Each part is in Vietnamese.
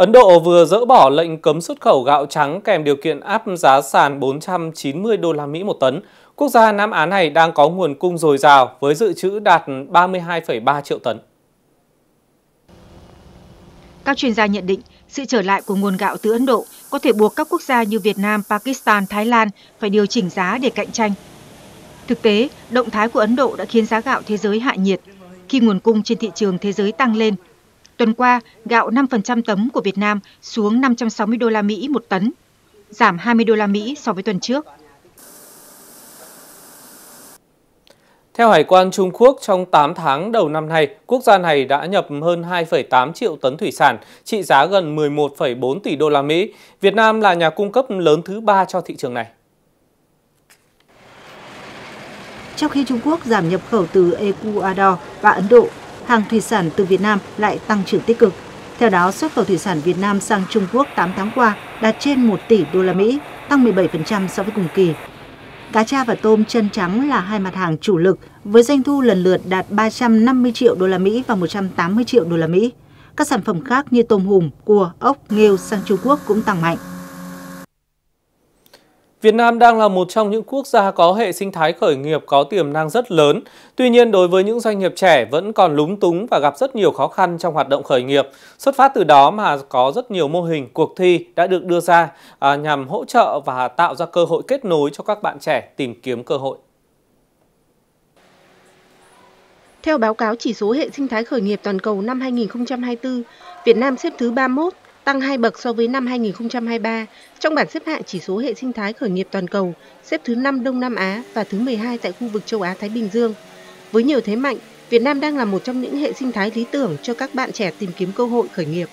Ấn Độ vừa dỡ bỏ lệnh cấm xuất khẩu gạo trắng kèm điều kiện áp giá sàn 490 đô la Mỹ một tấn. Quốc gia Nam Á này đang có nguồn cung dồi dào với dự trữ đạt 32,3 triệu tấn. Các chuyên gia nhận định, sự trở lại của nguồn gạo từ Ấn Độ có thể buộc các quốc gia như Việt Nam, Pakistan, Thái Lan phải điều chỉnh giá để cạnh tranh. Thực tế, động thái của Ấn Độ đã khiến giá gạo thế giới hạ nhiệt khi nguồn cung trên thị trường thế giới tăng lên. Tuần qua, gạo 5% tấm của Việt Nam xuống 560 đô la Mỹ một tấn, giảm 20 đô la Mỹ so với tuần trước. Theo Hải quan Trung Quốc, trong 8 tháng đầu năm nay, quốc gia này đã nhập hơn 2,8 triệu tấn thủy sản, trị giá gần 11,4 tỷ đô la Mỹ. Việt Nam là nhà cung cấp lớn thứ ba cho thị trường này. Trong khi Trung Quốc giảm nhập khẩu từ Ecuador và Ấn Độ, hàng thủy sản từ Việt Nam lại tăng trưởng tích cực. Theo đó, xuất khẩu thủy sản Việt Nam sang Trung Quốc 8 tháng qua đạt trên 1 tỷ đô la Mỹ, tăng 17% so với cùng kỳ. Cá tra và tôm chân trắng là hai mặt hàng chủ lực với doanh thu lần lượt đạt 350 triệu đô la Mỹ và 180 triệu đô la Mỹ. Các sản phẩm khác như tôm hùm, cua, ốc, nghêu sang Trung Quốc cũng tăng mạnh. Việt Nam đang là một trong những quốc gia có hệ sinh thái khởi nghiệp có tiềm năng rất lớn. Tuy nhiên, đối với những doanh nghiệp trẻ vẫn còn lúng túng và gặp rất nhiều khó khăn trong hoạt động khởi nghiệp. Xuất phát từ đó mà có rất nhiều mô hình cuộc thi đã được đưa ra à, nhằm hỗ trợ và tạo ra cơ hội kết nối cho các bạn trẻ tìm kiếm cơ hội. Theo báo cáo chỉ số hệ sinh thái khởi nghiệp toàn cầu năm 2024, Việt Nam xếp thứ 31 tăng 2 bậc so với năm 2023 trong bảng xếp hạng chỉ số hệ sinh thái khởi nghiệp toàn cầu, xếp thứ 5 Đông Nam Á và thứ 12 tại khu vực châu Á Thái Bình Dương. Với nhiều thế mạnh, Việt Nam đang là một trong những hệ sinh thái lý tưởng cho các bạn trẻ tìm kiếm cơ hội khởi nghiệp.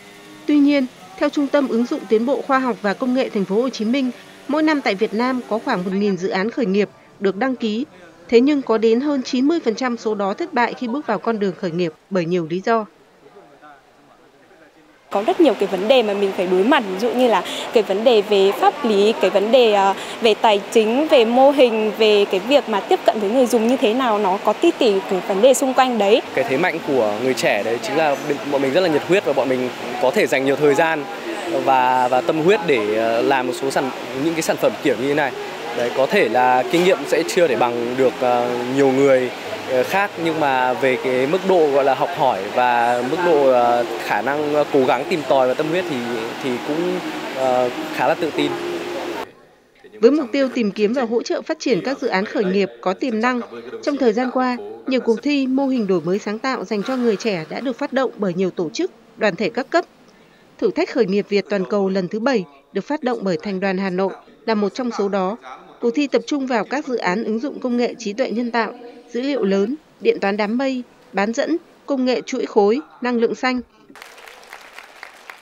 Tuy nhiên, theo Trung tâm ứng dụng tiến bộ khoa học và công nghệ thành phố Hồ Chí Minh, mỗi năm tại Việt Nam có khoảng 1.000 dự án khởi nghiệp được đăng ký, thế nhưng có đến hơn 90% số đó thất bại khi bước vào con đường khởi nghiệp bởi nhiều lý do có rất nhiều cái vấn đề mà mình phải đối mặt. Ví dụ như là cái vấn đề về pháp lý, cái vấn đề ờ, về tài chính, về mô hình, về cái việc mà tiếp cận với người dùng như thế nào, nó có ti tỉ cái vấn đề xung quanh đấy. Cái thế mạnh của người trẻ đấy chính là bọn mình rất là nhiệt huyết và bọn mình có thể dành nhiều thời gian và và tâm huyết để ờ, làm một số sản, những cái sản phẩm kiểu như thế này. Đấy, có thể là kinh nghiệm sẽ chưa để bằng được ờ, nhiều người Ờ, khác nhưng mà về cái mức độ gọi là học hỏi và mức độ ờ, khả năng ờ, cố gắng tìm tòi và tâm huyết thì thì cũng khá là tự tin. Với mục tiêu tìm kiếm và hỗ trợ phát triển các dự án khởi nghiệp có tiềm năng, trong thời gian qua, nhiều cuộc thi mô hình đổi mới sáng tạo dành cho người trẻ đã được phát động bởi nhiều tổ chức, đoàn thể các cấp. Thử thách khởi nghiệp Việt toàn cầu lần thứ 7 được phát động bởi Thành đoàn Hà Nội là một trong số đó. Cuộc thi tập trung vào các dự án ứng dụng công nghệ trí tuệ nhân tạo dữ liệu lớn, điện toán đám mây, bán dẫn, công nghệ chuỗi khối, năng lượng xanh.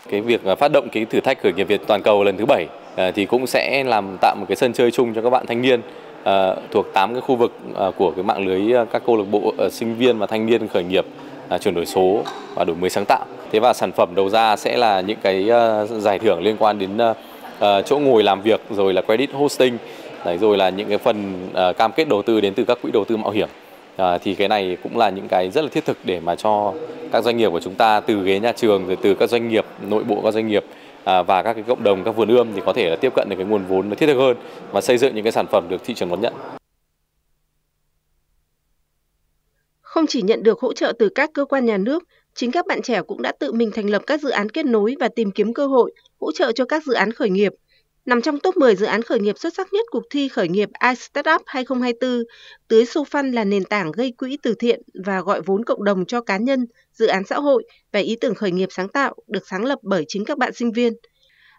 Cái việc à, phát động cái thử thách khởi nghiệp Việt toàn cầu lần thứ 7 à, thì cũng sẽ làm tạo một cái sân chơi chung cho các bạn thanh niên à, thuộc 8 cái khu vực của cái mạng lưới các câu lạc bộ sinh viên và thanh niên khởi nghiệp chuyển đổi số và đổi mới sáng tạo. Thế và sản phẩm đầu ra sẽ là những cái giải thưởng liên quan đến chỗ ngồi làm việc rồi là credit hosting Đấy, rồi là những cái phần uh, cam kết đầu tư đến từ các quỹ đầu tư mạo hiểm à, thì cái này cũng là những cái rất là thiết thực để mà cho các doanh nghiệp của chúng ta từ ghế nhà trường rồi từ các doanh nghiệp nội bộ các doanh nghiệp à, và các cái cộng đồng các vườn ươm thì có thể là tiếp cận được cái nguồn vốn nó thiết thực hơn và xây dựng những cái sản phẩm được thị trường đón nhận. Không chỉ nhận được hỗ trợ từ các cơ quan nhà nước, chính các bạn trẻ cũng đã tự mình thành lập các dự án kết nối và tìm kiếm cơ hội, hỗ trợ cho các dự án khởi nghiệp. Nằm trong top 10 dự án khởi nghiệp xuất sắc nhất cuộc thi khởi nghiệp iStartup 2024, Tưới Fund là nền tảng gây quỹ từ thiện và gọi vốn cộng đồng cho cá nhân, dự án xã hội và ý tưởng khởi nghiệp sáng tạo được sáng lập bởi chính các bạn sinh viên.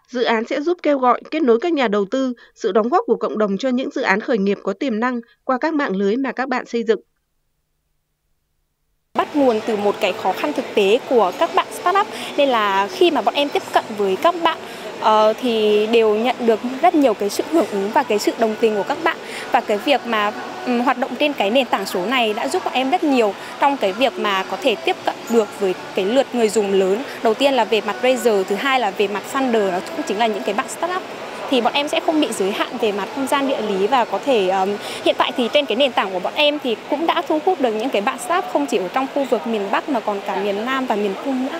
Dự án sẽ giúp kêu gọi, kết nối các nhà đầu tư, sự đóng góp của cộng đồng cho những dự án khởi nghiệp có tiềm năng qua các mạng lưới mà các bạn xây dựng bắt nguồn từ một cái khó khăn thực tế của các bạn startup nên là khi mà bọn em tiếp cận với các bạn uh, thì đều nhận được rất nhiều cái sự hưởng ứng và cái sự đồng tình của các bạn. Và cái việc mà um, hoạt động trên cái nền tảng số này đã giúp bọn em rất nhiều trong cái việc mà có thể tiếp cận được với cái lượt người dùng lớn. Đầu tiên là về mặt raiser thứ hai là về mặt funder đó cũng chính là những cái bạn startup. Thì bọn em sẽ không bị giới hạn về mặt không gian địa lý và có thể um, hiện tại thì trên cái nền tảng của bọn em thì cũng đã thu hút được những cái bạn staff không chỉ ở trong khu vực miền Bắc mà còn cả miền Nam và miền Trung nữa.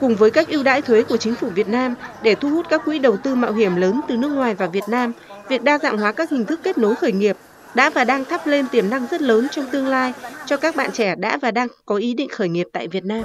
Cùng với các ưu đãi thuế của chính phủ Việt Nam để thu hút các quỹ đầu tư mạo hiểm lớn từ nước ngoài vào Việt Nam, việc đa dạng hóa các hình thức kết nối khởi nghiệp đã và đang thắp lên tiềm năng rất lớn trong tương lai cho các bạn trẻ đã và đang có ý định khởi nghiệp tại Việt Nam.